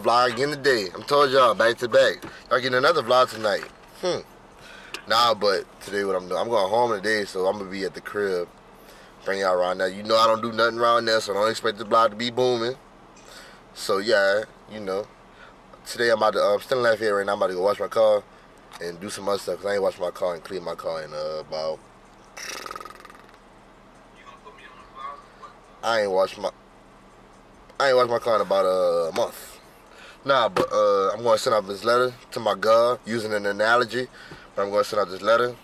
vlog again today. I'm told y'all back to back. Y'all getting another vlog tonight. Hmm. Nah, but today what I'm doing, I'm going home today, so I'm gonna be at the crib. Bring y'all around there. You know I don't do nothing around there, so I don't expect the vlog to be booming. So yeah, you know. Today I'm about to, I'm still in Lafayette right now. I'm about to go wash my car and do some other stuff, cause I ain't washed my car and clean my car in uh, about I ain't washed my I ain't washed my car in about a month. Nah, but uh, I'm gonna send out this letter to my God using an analogy. But I'm gonna send out this letter.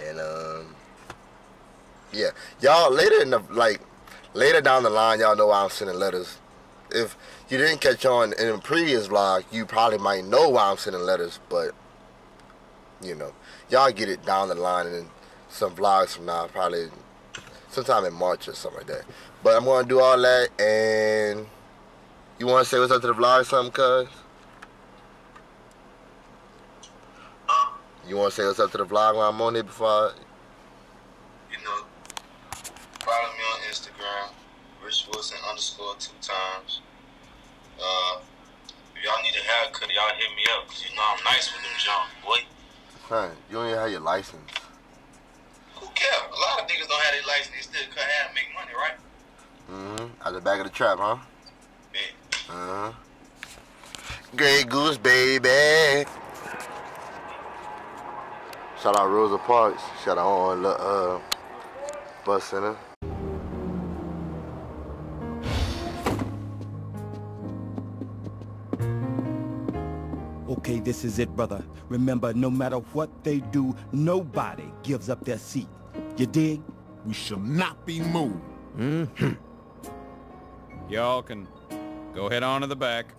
And um yeah. Y'all later in the like later down the line y'all know why I'm sending letters. If you didn't catch on in the previous vlog, you probably might know why I'm sending letters, but you know, y'all get it down the line and some vlogs from now, probably sometime in March or something like that. But I'm gonna do all that and you wanna say what's up to the vlog or something, cuz? You wanna say what's up to the vlog while I'm on here before I You know, follow me on Instagram, Rich Wilson underscore two times. Uh, if y'all need a haircut, y'all hit me up, cause you know I'm nice with them junk, boy. Huh, you don't even have your license. Who cares? A lot of niggas don't have their license, they still cut hair and make money, right? Mm-hmm. At the back of the trap, huh? Yeah. Uh-huh. Grey Goose, baby. Shout out Rosa Parks. Shout out on the uh, bus center. Okay, this is it, brother. Remember, no matter what they do, nobody gives up their seat. You dig? We shall not be moved. Mm-hmm. Y'all can go head on to the back.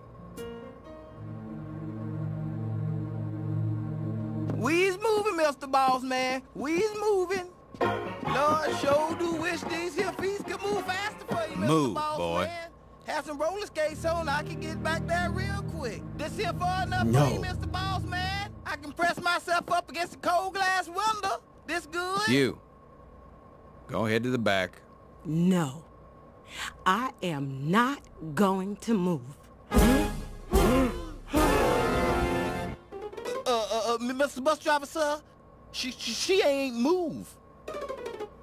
We's moving, Mr. Boss Man. We's moving. Lord, sure do wish these here feet could move faster for you, Mr. Move, Boss boy. Man. Have some roller skates on, I can get back there real quick. This here far enough No. for you, Mr. Boss Man. I can press myself up against the cold glass window. This good? You. Go ahead to the back. No, I am not going to move. Uh, uh, uh, Mr. Bus Driver, sir. She, she, she ain't move.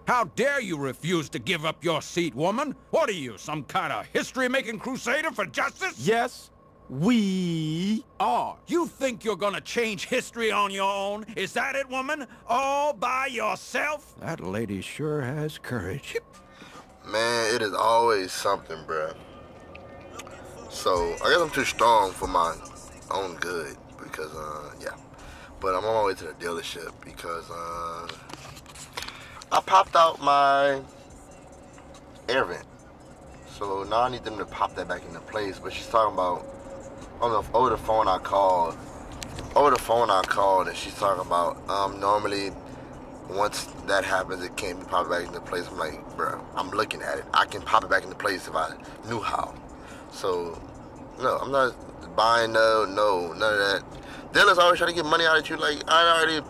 How dare you refuse to give up your seat, woman? What are you, some kind of history-making crusader for justice? Yes, we are. You think you're gonna change history on your own? Is that it, woman? All by yourself? That lady sure has courage. Man, it is always something, bruh. So, I guess I'm too strong for my own good because, uh, yeah. But I'm on my way to the dealership because, uh, I popped out my air vent. So now I need them to pop that back into place. But she's talking about, on the, over the phone I called, over the phone I called and she's talking about, um, normally once that happens, it can't be popped back into place. I'm like, bro, I'm looking at it. I can pop it back into place if I knew how. So, no, I'm not buying no, no, none of that. Dealers always try to get money out of you. Like, I already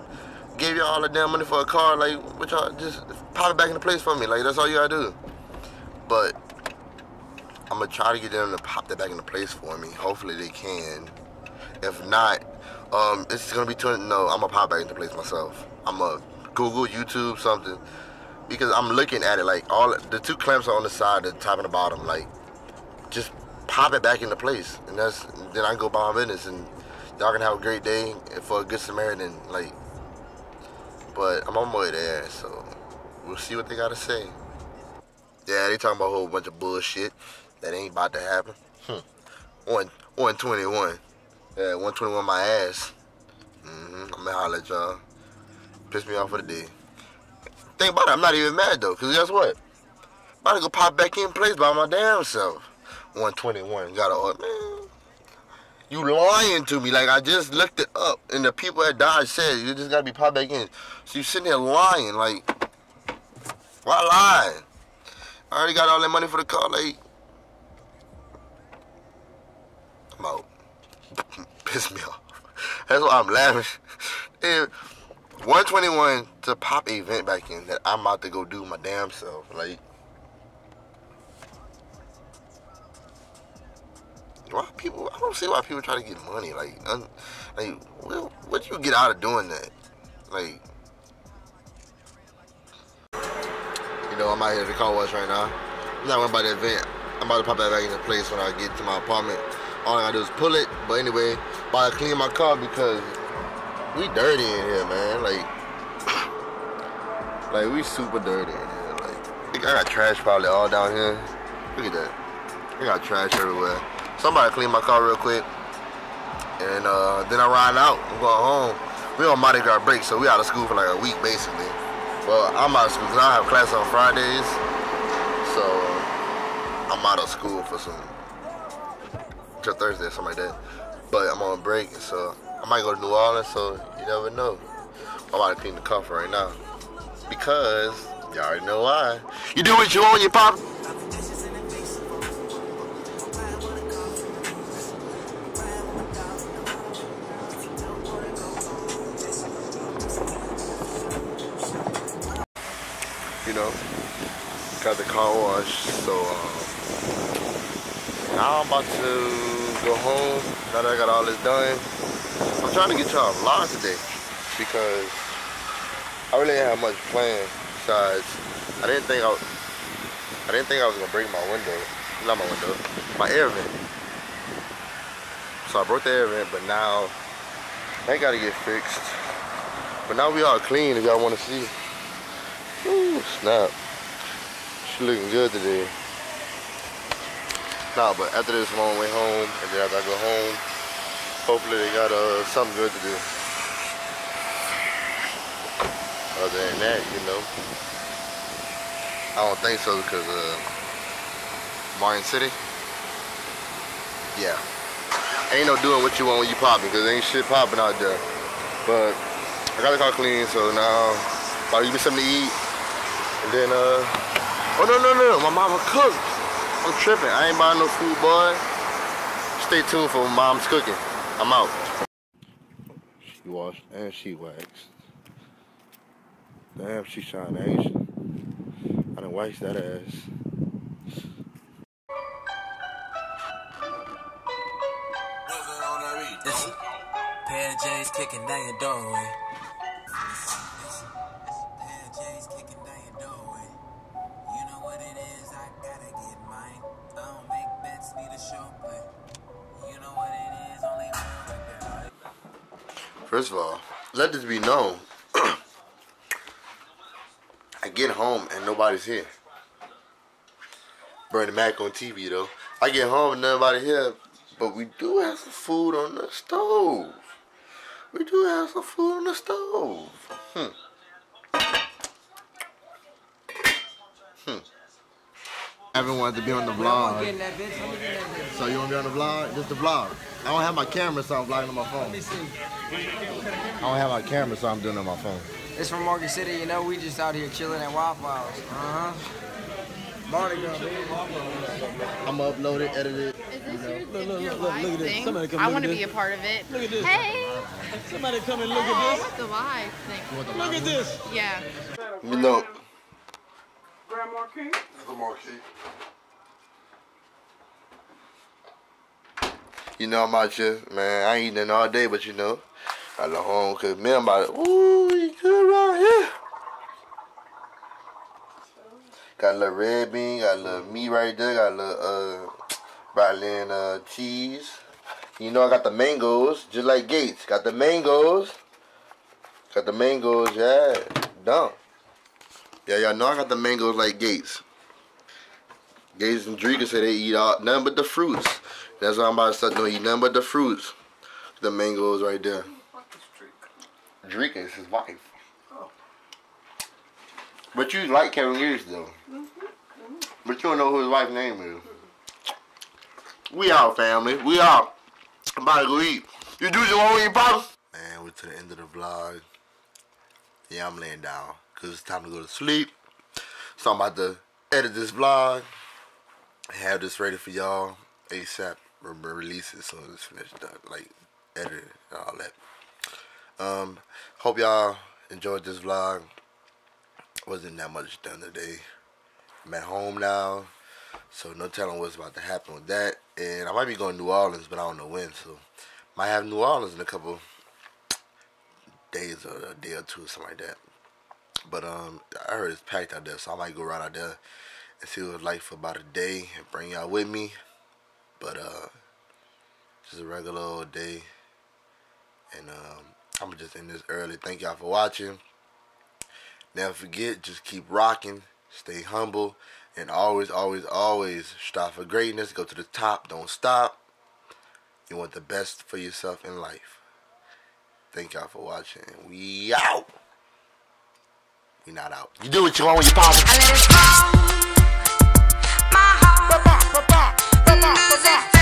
gave y'all all the damn money for a car. Like, what y'all just pop it back into place for me. Like, that's all you gotta do. But I'm gonna try to get them to pop that back into place for me. Hopefully they can. If not, um, it's gonna be too. No, I'm gonna pop back into place myself. I'm gonna Google, YouTube, something, because I'm looking at it like all the two clamps are on the side, the top and the bottom. Like, just pop it back into place, and that's then I can go buy my business, and y'all can have a great day for a good Samaritan. Like, but I'm on my way there, so we'll see what they gotta say. Yeah, they talking about a whole bunch of bullshit that ain't about to happen. Hmm. One, 121. Yeah, 121 my ass. Mm-hmm. I'm gonna holler at y'all. Piss me off for the day. Think about it, I'm not even mad though, cause guess what? About to go pop back in place by my damn self. 121. Got a man. You lying to me. Like I just looked it up and the people at Dodge said you just gotta be popped back in. So you sitting there lying, like why lie? I already got all that money for the car, like I'm out. Piss me off. That's why I'm laughing. And 121 to pop a vent back in that I'm about to go do my damn self. Like why people? I don't see why people try to get money. Like, un, like, what, what you get out of doing that? Like, you know, I'm out here at the car wash right now. I'm not worried about the event. I'm about to pop that back into place when I get to my apartment. All I gotta do is pull it. But anyway, about to clean my car because we dirty in here, man. Like, like we super dirty in here. Like, I got trash probably all down here. Look at that. I got trash everywhere. Somebody clean my car real quick. And uh, then I ride out. I'm going home. We on Mardi Gras break, so we out of school for like a week basically. Well, I'm out of school because I have class on Fridays. So I'm out of school for some till Thursday or something like that. But I'm on break, so I might go to New Orleans, so you never know. I'm about to clean the car right now. Because y'all already know why. You do what you want, you pop. You know, got the car wash, so um, now I'm about to go home. Now that I got all this done, I'm trying to get y'all a today because I really didn't have much planned. Besides, I didn't think I, I didn't think I was gonna break my window, not my window, my air vent. So I broke the air vent, but now they gotta get fixed. But now we all clean if y'all wanna see. Ooh, snap. She looking good today. Nah, but after this long way home, and then after I go home, hopefully they got uh, something good to do. Other than that, you know, I don't think so because uh, Morgan City, yeah, ain't no doing what you want when you popping because ain't shit popping out there. But I got the car clean, so now probably give me something to eat. And then, uh, oh no, no, no, my mama cooked. I'm tripping. I ain't buying no food, boy. Stay tuned for mom's cooking. I'm out. She washed and she waxed. Damn, she shine Asian. I done waxed that ass. Pair of J's kicking down your doorway. First of all, let this be known. I get home and nobody's here. Bernie Mac on TV though. I get home and nobody here, but we do have some food on the stove. We do have some food on the stove. Hmm. Hmm. Evan wanted to be on the vlog. So you want to be on the vlog? Just the vlog. I don't have my camera, so I'm vlogging on my phone. I don't have my camera, so I'm doing it on my phone. It's from Morgan City, you know, we just out here chilling at Waffle House. Uh-huh. Mardi Gras. I'm gonna upload it, edit it. Is this your, Look, look, your look, look, live look at this. thing? Somebody come I look want to at be a part of it. Look at this. Hey. Somebody come and look oh, at What's the live thing? this. Look at this. Yeah. You know. Grandma King? You know I'm out here, man. I ain't eating all day, but you know, I love home cause meal. I'm ooh, you good right here. Got a little red bean, got a little meat right there, got a little uh, broccoli uh, cheese. You know I got the mangoes, just like Gates. Got the mangoes. Got the mangoes, yeah. Dumb. Yeah, y'all know I got the mangoes like Gates. Gates and Dreka say they eat all, nothing but the fruits. That's why I'm about to start doing. Eat nothing but the fruits. The mangoes right there. Dreka is his wife. Oh. But you like Kevin Gates though. Mm-hmm. But you don't know who his wife's name is. We out, family. We out. I'm about to go eat. You do your own eating problem? Man, we're to the end of the vlog. Yeah, I'm laying down because it's time to go to sleep. So I'm about to edit this vlog. Have this ready for y'all ASAP. Re- Release it as soon as it's finished up. Like, edit and all that. Um, hope y'all enjoyed this vlog. Wasn't that much done today. I'm at home now. So no telling what's about to happen with that. And I might be going to New Orleans, but I don't know when. So might have New Orleans in a couple days or a day or two or something like that. But um, I heard it's packed out there, so I might go right out there see what it's like for about a day and bring y'all with me. But uh, just a regular old day. And um, I'm just in this early. Thank y'all for watching. Never forget, just keep rocking, stay humble, and always, always, always strive for greatness. Go to the top, don't stop. You want the best for yourself in life. Thank y'all for watching. We out. We not out. You do what you want when you pop. Pois é.